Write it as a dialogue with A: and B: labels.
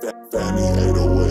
A: Fanny 808.